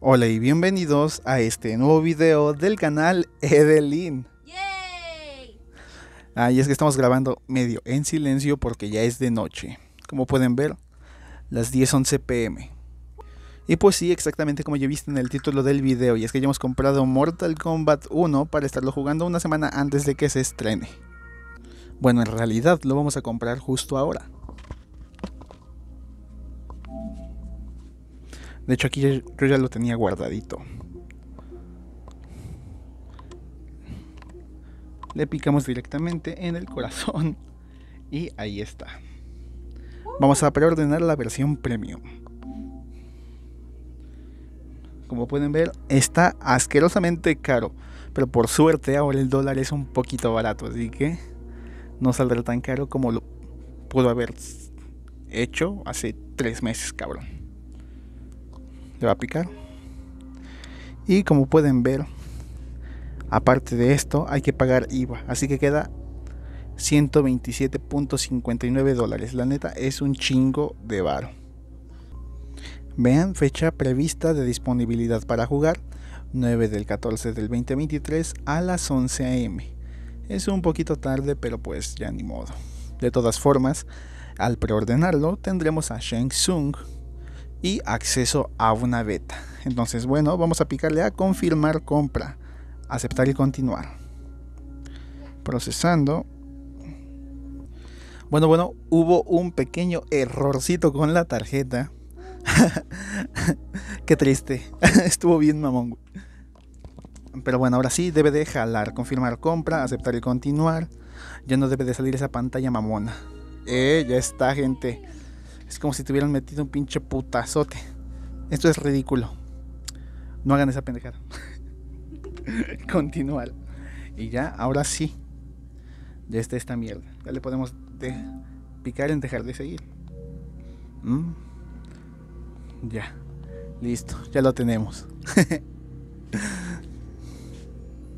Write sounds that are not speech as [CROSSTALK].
Hola y bienvenidos a este nuevo video del canal Edelin. ¡Yay! Ah, y es que estamos grabando medio en silencio porque ya es de noche. Como pueden ver, las 10:11 pm. Y pues sí, exactamente como ya viste en el título del video, y es que ya hemos comprado Mortal Kombat 1 para estarlo jugando una semana antes de que se estrene. Bueno, en realidad lo vamos a comprar justo ahora. De hecho aquí yo ya lo tenía guardadito. Le picamos directamente en el corazón [LAUGHS] y ahí está. Vamos a preordenar la versión premium. Como pueden ver, está asquerosamente caro. Pero por suerte ahora el dólar es un poquito barato, así que no saldrá tan caro como lo pudo haber hecho hace tres meses, cabrón. Le va a picar. Y como pueden ver, aparte de esto, hay que pagar IVA. Así que queda 127.59 dólares. La neta es un chingo de varo. Vean fecha prevista de disponibilidad para jugar. 9 del 14 del 2023 a las 11 am. Es un poquito tarde, pero pues ya ni modo. De todas formas, al preordenarlo tendremos a Shang Tsung y acceso a una beta. Entonces, bueno, vamos a picarle a confirmar compra, aceptar y continuar. Procesando. Bueno, bueno, hubo un pequeño errorcito con la tarjeta. [LAUGHS] Qué triste. [LAUGHS] Estuvo bien mamón. Pero bueno, ahora sí debe de jalar, confirmar compra, aceptar y continuar. Ya no debe de salir esa pantalla mamona. Eh, ya está, gente. Es como si tuvieran metido un pinche putazote. Esto es ridículo. No hagan esa pendejada. [LAUGHS] Continuar. Y ya, ahora sí. Ya está esta mierda. Ya le podemos de- picar en dejar de seguir. ¿Mm? Ya. Listo. Ya lo tenemos. [LAUGHS]